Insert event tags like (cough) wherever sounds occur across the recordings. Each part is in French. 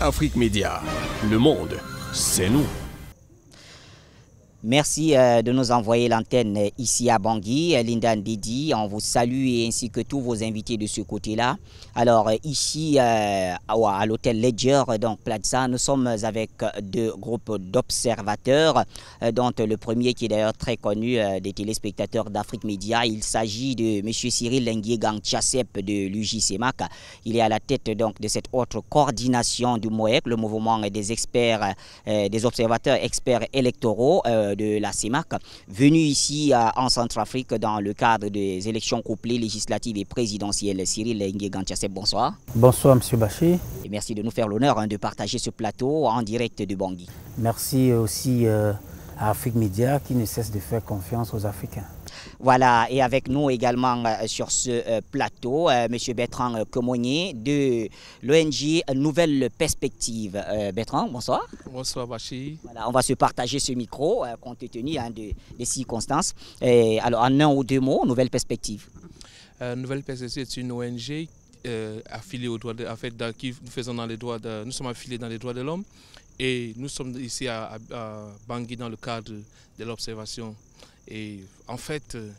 Afrique Média. Le monde, c'est nous. Merci euh, de nous envoyer l'antenne ici à Bangui. Linda Ndidi, on vous salue ainsi que tous vos invités de ce côté-là. Alors euh, ici euh, à l'hôtel Ledger, donc Plaza, nous sommes avec deux groupes d'observateurs, dont le premier qui est d'ailleurs très connu des téléspectateurs d'Afrique Média. Il s'agit de M. Cyril Lenguier Gangchasep de l'UJCMAC. Il est à la tête donc de cette autre coordination du MOEC, le mouvement des experts, des observateurs experts électoraux de la CEMAC, venu ici en Centrafrique dans le cadre des élections couplées législatives et présidentielles. Cyril Nguyen-Gantiassep, bonsoir. Bonsoir, M. Bachir. Et merci de nous faire l'honneur hein, de partager ce plateau en direct de Bangui. Merci aussi euh, à Afrique Média qui ne cesse de faire confiance aux Africains. Voilà, et avec nous également euh, sur ce euh, plateau, euh, M. Bertrand Comonier de l'ONG Nouvelle Perspective. Bertrand, bonsoir. Bonsoir, Bachi. Voilà, on va se partager ce micro compte tenu hein, des circonstances. Et, alors, en un ou deux mots, Nouvelle Perspective. Nouvelle Perspective est une ONG affiliée aux droits de, en fait, qui nous faisons dans les droits de, nous sommes affiliés dans les droits de l'homme et nous sommes ici à Bangui dans le cadre de l'observation et en fait, euh,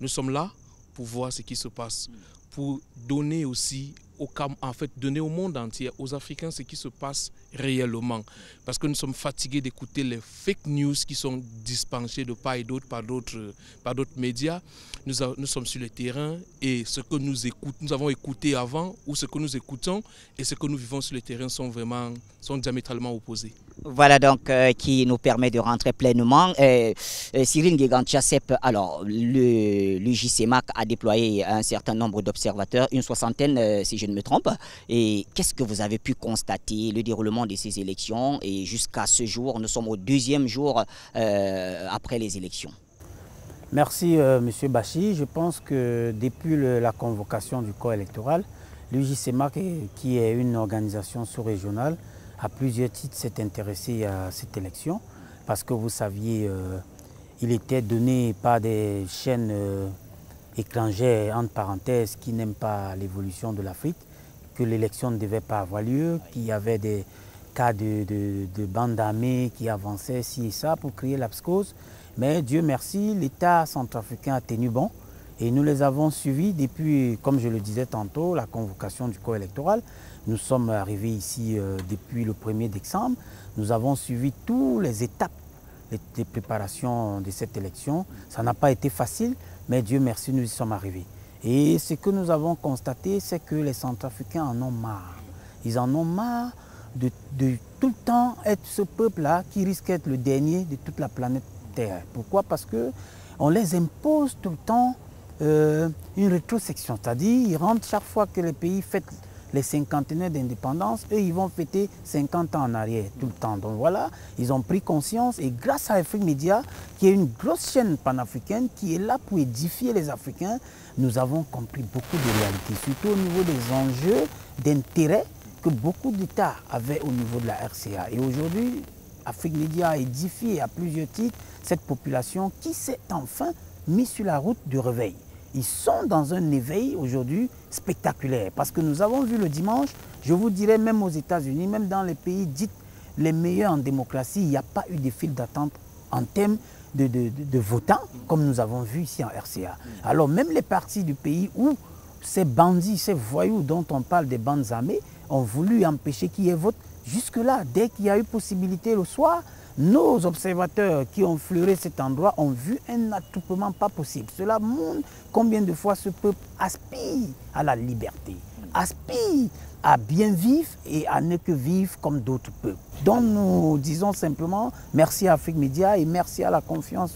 nous sommes là pour voir ce qui se passe, pour donner aussi au, en fait, donner au monde entier, aux Africains, ce qui se passe réellement. Parce que nous sommes fatigués d'écouter les fake news qui sont dispensées de part et d'autre par d'autres, par d'autres médias. Nous, sommes sur le terrain et ce que nous avons écouté avant ou ce que nous écoutons et ce que nous vivons sur le terrain sont vraiment sont diamétralement opposés. Voilà donc euh, qui nous permet de rentrer pleinement. Euh, euh, Cyril Guégantiasep, alors le, le JCMAC a déployé un certain nombre d'observateurs, une soixantaine si je me trompe. Et qu'est-ce que vous avez pu constater, le déroulement de ces élections? Et jusqu'à ce jour, nous sommes au deuxième jour après les élections. Merci M. Bachi. Je pense que depuis la convocation du corps électoral, le JCMAC, qui est une organisation sous-régionale, à plusieurs titres s'est intéressé à cette élection parce que vous saviez, euh, il était donné par des chaînes euh, étrangères, entre parenthèses, qui n'aiment pas l'évolution de l'Afrique, que l'élection ne devait pas avoir lieu, qu'il y avait des cas de, de, bandes d'armées qui avançaient, ci et ça, pour créer l'abscose. Mais Dieu merci, l'État centrafricain a tenu bon. Et nous les avons suivis depuis, comme je le disais tantôt, la convocation du corps électoral. Nous sommes arrivés ici euh, depuis le 1er décembre. Nous avons suivi toutes les étapes des préparations de cette élection. Ça n'a pas été facile, mais Dieu merci, nous y sommes arrivés. Et ce que nous avons constaté, c'est que les Centrafricains en ont marre. Ils en ont marre de, tout le temps être ce peuple-là qui risque d'être le dernier de toute la planète Terre. Pourquoi? Parce qu'on les impose tout le temps euh, une rétrosection. C'est-à-dire, ils rentrent chaque fois que les pays fêtent les cinquantenaires d'indépendance, eux, ils vont fêter 50 ans en arrière tout le temps. Donc voilà, ils ont pris conscience et grâce à Afrique Media, qui est une grosse chaîne panafricaine qui est là pour édifier les Africains, nous avons compris beaucoup de réalités, surtout au niveau des enjeux d'intérêt que beaucoup d'États avaient au niveau de la RCA. Et aujourd'hui, Afrique Media a édifié à plusieurs titres cette population qui s'est enfin mise sur la route du réveil ils sont dans un éveil aujourd'hui spectaculaire. Parce que nous avons vu le dimanche, je vous dirais même aux États-Unis, même dans les pays dits les meilleurs en démocratie, il n'y a pas eu de file d'attente en termes de, votants, comme nous avons vu ici en RCA. Alors même les partis du pays où ces bandits, ces voyous dont on parle des bandes armées, ont voulu empêcher qu'il y ait vote, jusque-là, dès qu'il y a eu possibilité le soir, nos observateurs qui ont fleuré cet endroit ont vu un attroupement pas possible. Cela montre combien de fois ce peuple aspire à la liberté, aspire à bien vivre et à ne que vivre comme d'autres peuples. Donc nous disons simplement merci à Afrique Média et merci à la confiance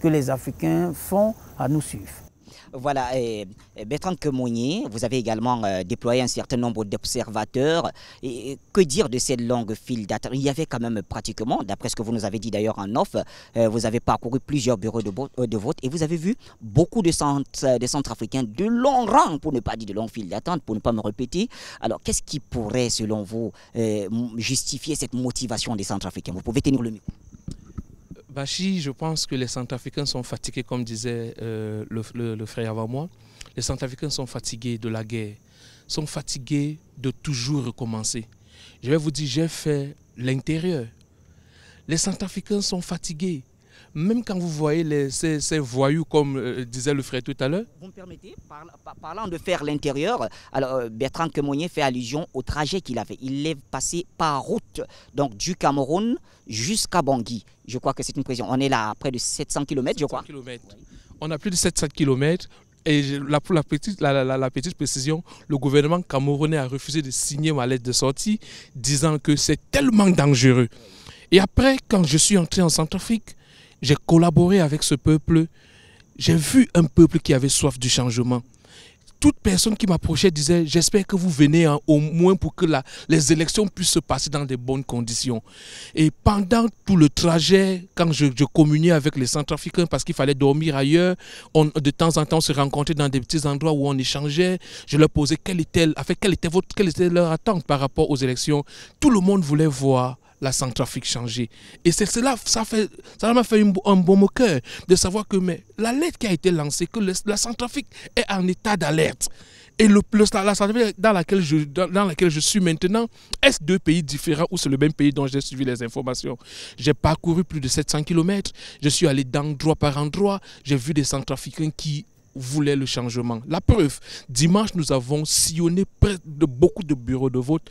que les Africains font à nous suivre. Voilà, et Bertrand Kemounier, vous avez également euh, déployé un certain nombre d'observateurs. Et que dire de cette longue file d'attente? Il y avait quand même pratiquement, d'après ce que vous nous avez dit d'ailleurs en off, euh, vous avez parcouru plusieurs bureaux euh, de, vote et vous avez vu beaucoup de centres, de centres africains de longs rangs, pour ne pas dire de longues files d'attente, pour ne pas me répéter. Alors, qu'est-ce qui pourrait, selon vous, justifier cette motivation des centres africains Vous pouvez tenir le micro. Bachi, je pense que les Centrafricains sont fatigués, comme disait euh, le, frère avant moi. Les Centrafricains sont fatigués de la guerre, sont fatigués de toujours recommencer. Je vais vous dire, j'ai fait l'intérieur. Les Centrafricains sont fatigués. Même quand vous voyez les, ces, voyous, comme euh, disait le frère tout à l'heure. Vous me permettez, parlant de faire l'intérieur, alors euh, Bertrand Kemonnier fait allusion au trajet qu'il avait. Il est passé par route, donc du Cameroun jusqu'à Bangui. Je crois que c'est une précision. On est là à près de 700 km, je crois. On a plus de 700 km. Et pour la petite, la, petite précision, le gouvernement camerounais a refusé de signer ma lettre de sortie, disant que c'est tellement dangereux. Et après, quand je suis entré en Centrafrique, j'ai collaboré avec ce peuple. J'ai vu un peuple qui avait soif du changement. Toute personne qui m'approchait disait J'espère que vous venez au moins pour que les élections puissent se passer dans de bonnes conditions. Et pendant tout le trajet, quand je, communiais avec les Centrafricains parce qu'il fallait dormir ailleurs, on, de temps en temps on se rencontrait dans des petits endroits où on échangeait. Je leur posais quelle était, quelle était, votre, quelle était leur attente par rapport aux élections. Tout le monde voulait voir la Centrafrique changer. Et c'est cela, ça fait, ça m'a fait un bon cœur de savoir que mais, la lettre qui a été lancée, que la Centrafrique est en état d'alerte. Et le, la Centrafrique dans laquelle, je, dans, laquelle je suis maintenant, est-ce deux pays différents ou c'est le même pays dont j'ai suivi les informations? J'ai parcouru plus de 700 km, je suis allé d'endroit par endroit, j'ai vu des Centrafricains qui voulaient le changement. La preuve, dimanche, nous avons sillonné près de beaucoup de bureaux de vote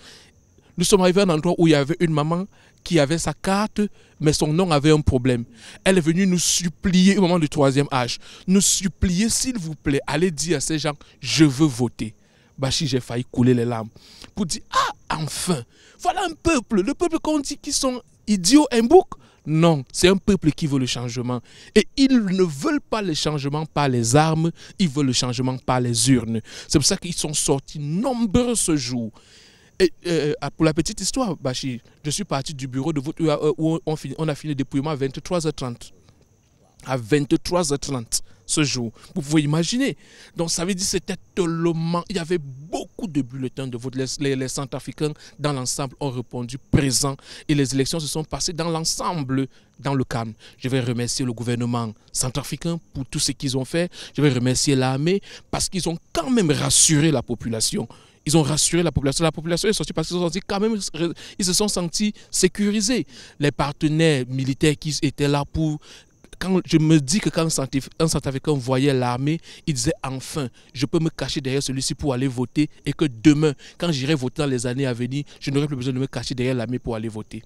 nous sommes arrivés à un endroit où il y avait une maman qui avait sa carte, mais son nom avait un problème. Elle est venue nous supplier au moment du troisième âge. Nous supplier, s'il vous plaît, allez dire à ces gens, je veux voter. Bachi, j'ai failli couler les larmes. Pour dire, ah, enfin, voilà un peuple, le peuple qu'on dit qu'ils sont idiots, un bouc. Non, c'est un peuple qui veut le changement. Et ils ne veulent pas le changement par les armes, ils veulent le changement par les urnes. C'est pour ça qu'ils sont sortis nombreux ce jour. Et, euh, pour la petite histoire, Bachi, je suis parti du bureau de vote où on, on a fini le dépouillement à 23h30. À 23h30 ce jour. Vous pouvez imaginer. Donc ça veut dire que c'était tellement... Il y avait beaucoup de bulletins de vote. Les, les, Centrafricains dans l'ensemble ont répondu présent et les élections se sont passées dans l'ensemble dans le calme. Je vais remercier le gouvernement centrafricain pour tout ce qu'ils ont fait. Je vais remercier l'armée parce qu'ils ont quand même rassuré la population. Ils ont rassuré la population. La population est sortie parce qu'ils se sont quand même, ils se sont sentis sécurisés. Les partenaires militaires qui étaient là pour quand je me dis que quand un Centrafricain voyait l'armée, il disait enfin, je peux me cacher derrière celui-ci pour aller voter et que demain, quand j'irai voter dans les années à venir, je n'aurai plus besoin de me cacher derrière l'armée pour aller voter.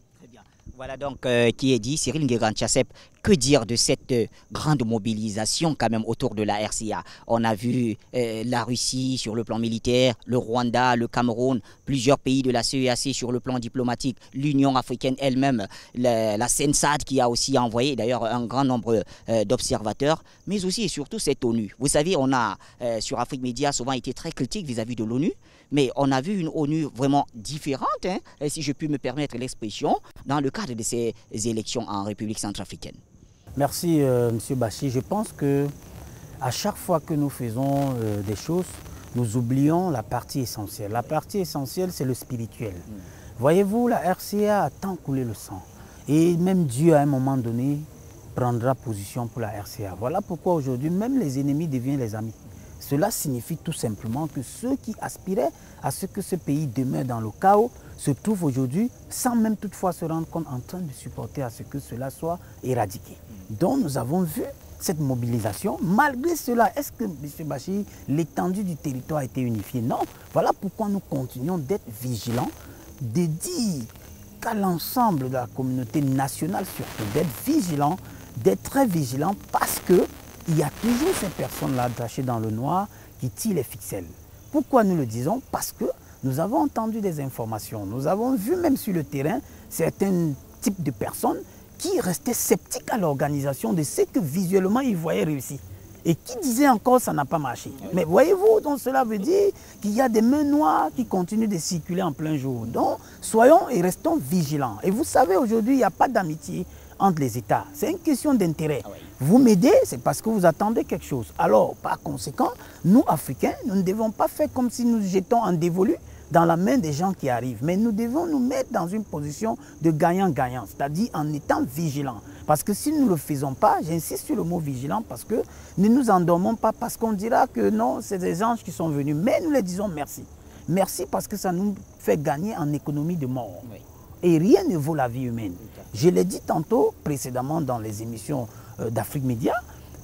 Voilà donc euh, qui est dit, Cyril Nguegan-Chassep. Que dire de cette euh, grande mobilisation quand même autour de la RCA On a vu euh, la Russie sur le plan militaire, le Rwanda, le Cameroun, plusieurs pays de la CEAC sur le plan diplomatique, l'Union africaine elle-même, la, la SENSAD qui a aussi envoyé d'ailleurs un grand nombre d'observateurs, mais aussi et surtout cette ONU. Vous savez, on a sur Afrique Média souvent été très critique vis-à-vis de l'ONU, mais on a vu une ONU vraiment différente, hein, si je puis me permettre l'expression, dans le cadre de ces élections en République centrafricaine. Merci, euh, Monsieur Bachi. Je pense que à chaque fois que nous faisons euh, des choses, nous oublions la partie essentielle. La partie essentielle, c'est le spirituel. Mm. Voyez-vous, la RCA a tant coulé le sang. Et même Dieu, à un moment donné, prendra position pour la RCA. Voilà pourquoi aujourd'hui, même les ennemis deviennent les amis. Cela signifie tout simplement que ceux qui aspiraient à ce que ce pays demeure dans le chaos se trouvent aujourd'hui, sans même toutefois se rendre compte, en train de supporter à ce que cela soit éradiqué. Donc nous avons vu cette mobilisation. Malgré cela, est-ce que, M. Bachir, l'étendue du territoire a été unifiée? Non. Voilà pourquoi nous continuons d'être vigilants, de dire qu'à l'ensemble de la communauté nationale surtout, d'être vigilants, d'être très vigilants parce que il y a toujours ces personnes-là attachées dans le noir qui tirent les ficelles. Pourquoi nous le disons? Parce que nous avons entendu des informations, nous avons vu même sur le terrain certains types de personnes qui restaient sceptiques à l'organisation de ce que visuellement ils voyaient réussir. Et qui disaient encore ça n'a pas marché. Mais voyez-vous, donc cela veut dire qu'il y a des mains noires qui continuent de circuler en plein jour. Donc soyons et restons vigilants. Et vous savez, aujourd'hui, il n'y a pas d'amitié entre les États. C'est une question d'intérêt. Ah vous m'aidez, c'est parce que vous attendez quelque chose. Alors, par conséquent, nous, Africains, nous ne devons pas faire comme si nous jetons en dévolu dans la main des gens qui arrivent. Mais nous devons nous mettre dans une position de gagnant-gagnant, c'est-à-dire en étant vigilants. Parce que si nous ne le faisons pas, j'insiste sur le mot vigilant, parce que ne nous endormons pas, parce qu'on dira que non, c'est des anges qui sont venus. Mais nous les disons merci. Merci parce que ça nous fait gagner en économie de mort. Et rien ne vaut la vie humaine. Je l'ai dit tantôt, précédemment dans les émissions euh, d'Afrique Média,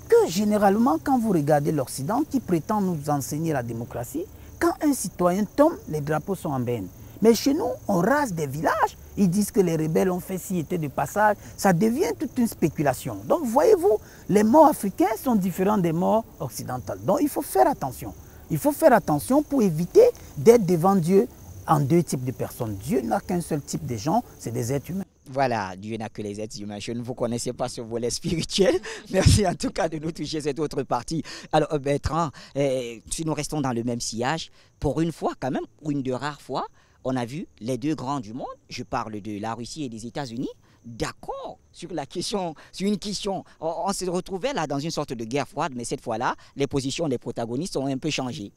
que généralement, quand vous regardez l'Occident qui prétend nous enseigner la démocratie, quand un citoyen tombe, les drapeaux sont en berne. Mais chez nous, on rase des villages. Ils disent que les rebelles ont fait ci, étaient de passage. Ça devient toute une spéculation. Donc, voyez-vous, les morts africains sont différents des morts occidentales. Donc, il faut faire attention. Il faut faire attention pour éviter d'être devant Dieu en deux types de personnes. Dieu n'a qu'un seul type de gens, c'est des êtres humains. Voilà, Dieu n'a que les êtres humains. Je ne vous connaissais pas ce volet spirituel. (laughs) Merci en tout cas de nous toucher cette autre partie. Alors, euh, Bertrand, si nous restons dans le même sillage, pour une fois quand même, pour une de rares fois, on a vu les deux grands du monde, je parle de la Russie et des États-Unis, d'accord sur la question, sur une question. On, se retrouvait là dans une sorte de guerre froide, mais cette fois-là, les positions des protagonistes ont un peu changé.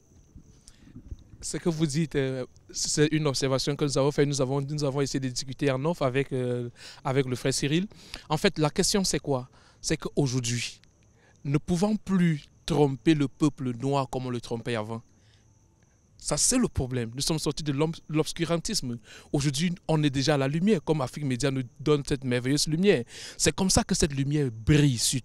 Ce que vous dites, euh, c'est une observation que nous avons faite. Nous avons, nous avons essayé de discuter en off avec, euh, avec le frère Cyril. En fait, la question, c'est quoi? C'est qu'aujourd'hui, ne pouvons plus tromper le peuple noir comme on le trompait avant. Ça, c'est le problème. Nous sommes sortis de l'obscurantisme. Aujourd'hui, on est déjà à la lumière, comme Afrique Média nous donne cette merveilleuse lumière. C'est comme ça que cette lumière brille sur,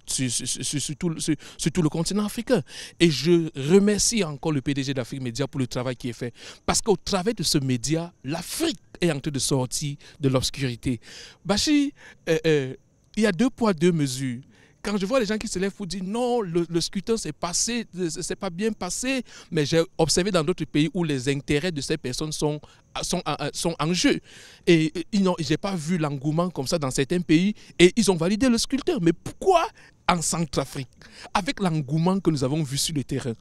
tout, le continent africain. Et je remercie encore le PDG d'Afrique Média pour le travail qui est fait. Parce qu'au travers de ce média, l'Afrique est en train de sortir de l'obscurité. Bachi, euh, euh, il y a deux poids, deux mesures quand je vois les gens qui se lèvent pour dire non, le, le scrutin s'est passé, c'est pas bien passé, mais j'ai observé dans d'autres pays où les intérêts de ces personnes sont, sont, sont en jeu. Et, je j'ai pas vu l'engouement comme ça dans certains pays et ils ont validé le sculpteur. Mais pourquoi en Centrafrique, avec l'engouement que nous avons vu sur le terrain,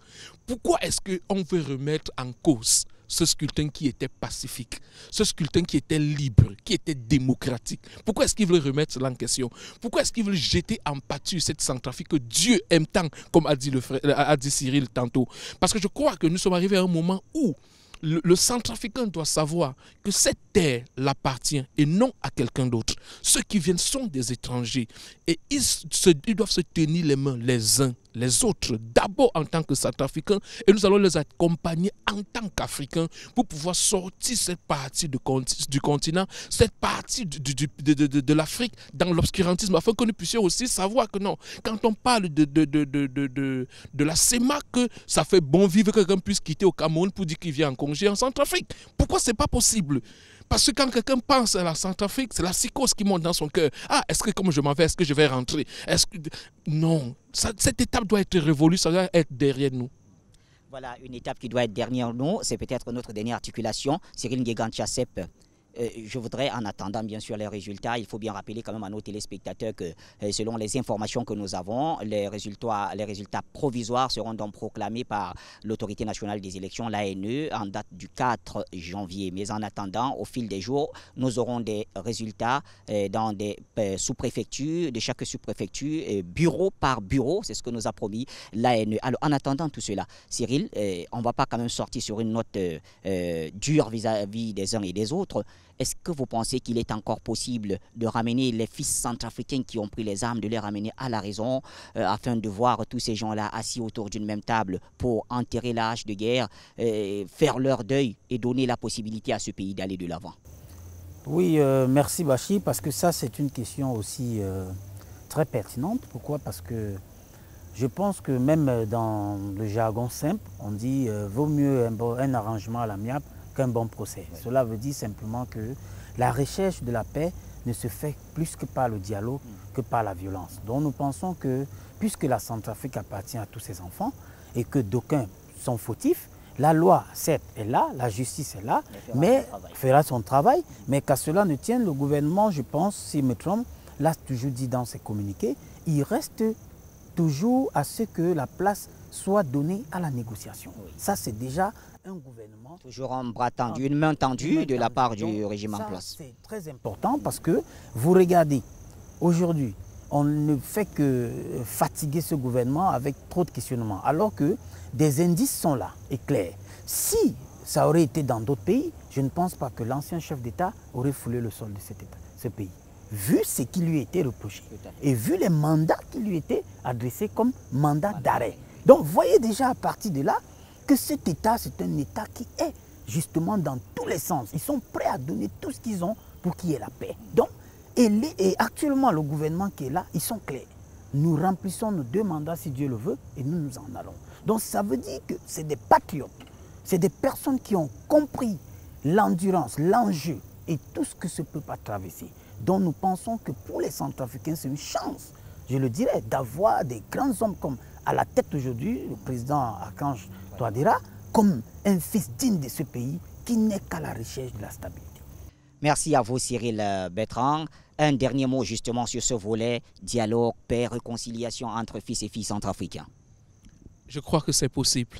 pourquoi est-ce qu'on veut remettre en cause ce scrutin qui était pacifique, ce scrutin qui était libre, qui était démocratique. Pourquoi est-ce qu'il veut remettre cela en question? Pourquoi est-ce qu'il veut jeter en pâture cette Centrafrique que Dieu aime tant, comme a dit, le frère, a dit Cyril tantôt? Parce que je crois que nous sommes arrivés à un moment où le, centrafricain doit savoir que cette terre l'appartient et non à quelqu'un d'autre. Ceux qui viennent sont des étrangers et ils doivent se tenir les mains les uns les autres, d'abord en tant que Centrafricains, et nous allons les accompagner en tant qu'Africains pour pouvoir sortir cette partie du, continent, cette partie de, l'Afrique dans l'obscurantisme, afin que nous puissions aussi savoir que non, quand on parle de, de, la CEMA, que ça fait bon vivre que quelqu'un puisse quitter au Cameroun pour dire qu'il vient en congé en Centrafrique. Pourquoi c'est pas possible? Parce que quand quelqu'un pense à la Centrafrique, c'est la psychose qui monte dans son cœur. Ah, est-ce que comme je m'en vais, est-ce que je vais rentrer? Non, cette étape doit être révolue, ça doit être derrière nous. Voilà, une étape qui doit être derrière nous, c'est peut-être notre dernière articulation. Cyril Nguegan Chassep, euh, je voudrais, en attendant bien sûr les résultats, il faut bien rappeler quand même à nos téléspectateurs que euh, selon les informations que nous avons, les résultats, provisoires seront donc proclamés par l'autorité nationale des élections, l'ANE, en date du 4 janvier. Mais en attendant, au fil des jours, nous aurons des résultats euh, dans des sous-préfectures, de chaque sous-préfecture, bureau par bureau, c'est ce que nous a promis l'ANE. Alors en attendant tout cela, Cyril, on ne va pas quand même sortir sur une note dure vis-à-vis -vis des uns et des autres. Est-ce que vous pensez qu'il est encore possible de ramener les fils centrafricains qui ont pris les armes, de les ramener à la raison, euh, afin de voir tous ces gens-là assis autour d'une même table pour enterrer l'âge de guerre, euh, faire leur deuil et donner la possibilité à ce pays d'aller de l'avant? Oui, euh, merci Bachi, parce que ça c'est une question aussi très pertinente. Pourquoi? Parce que je pense que même dans le jargon simple, on dit vaut mieux un, un arrangement à l'amiable un bon procès. Cela veut dire simplement que la recherche de la paix ne se fait plus que par le dialogue que par la violence. Donc nous pensons que puisque la Centrafrique appartient à tous ses enfants et que d'aucuns sont fautifs, la loi, certes, est là, la justice est là, mais fera son travail. Mais qu'à cela ne tienne, le gouvernement, je pense, si me trompe, l'a toujours dit dans ses communiqués, il reste toujours à ce que la place soit donnée à la négociation. Ça, c'est déjà un gouvernement. Toujours un bras tendu, une main tendue de la part du régime en place. C'est très important parce que vous regardez, aujourd'hui, on ne fait que fatiguer ce gouvernement avec trop de questionnements, alors que des indices sont là et clairs. Si ça aurait été dans d'autres pays, je ne pense pas que l'ancien chef d'État aurait foulé le sol de cet état, ce pays. Vu ce qui lui était reproché et vu les mandats qui lui étaient adressés comme mandat d'arrêt. Donc voyez déjà à partir de là que cet État, c'est un État qui est justement dans tous les sens. Ils sont prêts à donner tout ce qu'ils ont pour qu'il y ait la paix. Donc, et, et, actuellement, le gouvernement qui est là, ils sont clairs. Nous remplissons nos deux mandats si Dieu le veut et nous nous en allons. Donc ça veut dire que c'est des patriotes, c'est des personnes qui ont compris l'endurance, l'enjeu et tout ce que ce peuple a traversé. Donc nous pensons que pour les Centrafricains, c'est une chance, je le dirais, d'avoir des grands hommes comme à la tête aujourd'hui, le président Archange Touadéra, comme un fils digne de ce pays qui n'est qu'à la recherche de la stabilité. Merci à vous Cyril Bertrand. Un dernier mot justement sur ce volet, dialogue, paix, réconciliation entre fils et filles centrafricains. Je crois que c'est possible.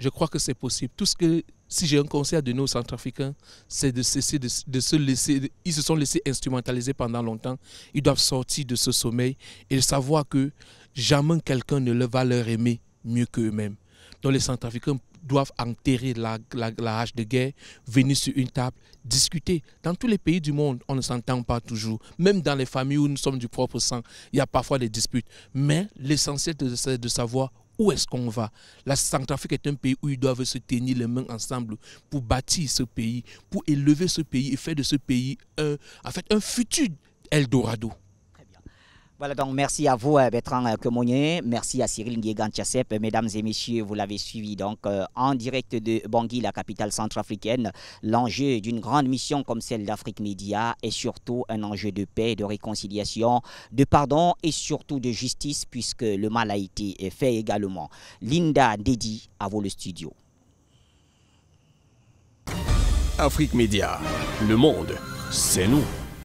Je crois que c'est possible. Tout ce que, si j'ai un conseil à donner aux Centrafricains, c'est de cesser de, se laisser. Ils se sont laissés instrumentaliser pendant longtemps. Ils doivent sortir de ce sommeil et savoir que jamais quelqu'un ne va leur aimer mieux qu'eux-mêmes. Donc les Centrafricains doivent enterrer la, la, hache de guerre, venir sur une table, discuter. Dans tous les pays du monde, on ne s'entend pas toujours. Même dans les familles où nous sommes du propre sang, il y a parfois des disputes. Mais l'essentiel, c'est de savoir où est-ce qu'on va? La Centrafrique est un pays où ils doivent se tenir les mains ensemble pour bâtir ce pays, pour élever ce pays et faire de ce pays un, un futur Eldorado. Voilà, donc merci à vous, euh, Bertrand euh, Kemonye. Merci à Cyril Nguyegan Mesdames et messieurs, vous l'avez suivi donc euh, en direct de Bangui, la capitale centrafricaine. L'enjeu d'une grande mission comme celle d'Afrique Média est surtout un enjeu de paix, de réconciliation, de pardon et surtout de justice, puisque le mal a été fait également. Linda Dedi, à vous le studio. Afrique Média, le monde, c'est nous.